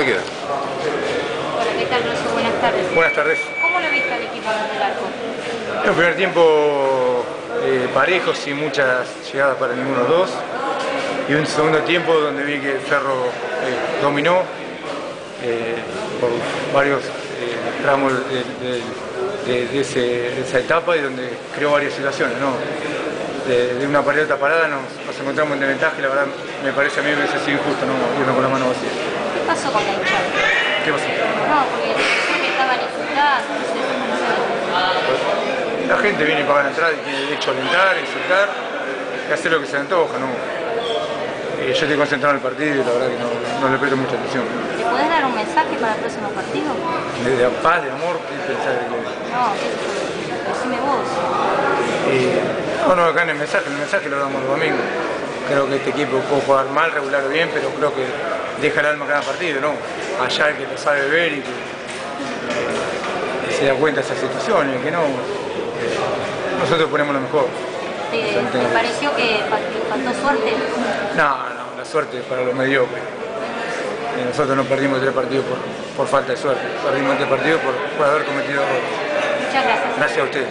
Hola, ¿qué tal, Rosso? Buenas tardes. Buenas tardes. ¿Cómo lo viste al equipo del arco? En el primer tiempo eh, parejo, sin muchas llegadas para ninguno de los dos. Y un segundo tiempo donde vi que Ferro eh, dominó eh, por varios eh, tramos de, de- de- de ese- de esa etapa y donde creó varias situaciones. ¿no? De, de una pared a otra parada nos, nos encontramos en desventaja y la verdad me parece a mí que hubiese sido injusto ¿no? irme con la mano vacía. ¿Qué pasó con la hinchada? ¿Qué pasó? No, porque que estaban no sé La gente viene para entrar y tiene derecho a alentar, insultar y hacer lo que se le antoja, ¿no? Eh, yo estoy concentrado en el partido y la verdad que no, no le presto mucha atención. ¿Le podés dar un mensaje para el próximo partido? De, de paz, de amor, y pensar que... No, qué yo. Decime vos. Eh, no, no, acá en el mensaje, el mensaje lo damos el domingo. Creo que este equipo puede jugar mal, regular o bien, pero creo que deja el alma cada partido, ¿no? Allá el que lo sabe ver y que, eh, que se da cuenta de esas situaciones, que no. nosotros ponemos lo mejor. ¿Te, te pareció que faltó suerte? No, no, la suerte es para los mediocres. Eh, nosotros no perdimos tres partidos por, por falta de suerte, perdimos tres partidos por, por haber cometido errores. Muchas gracias. Gracias a ustedes.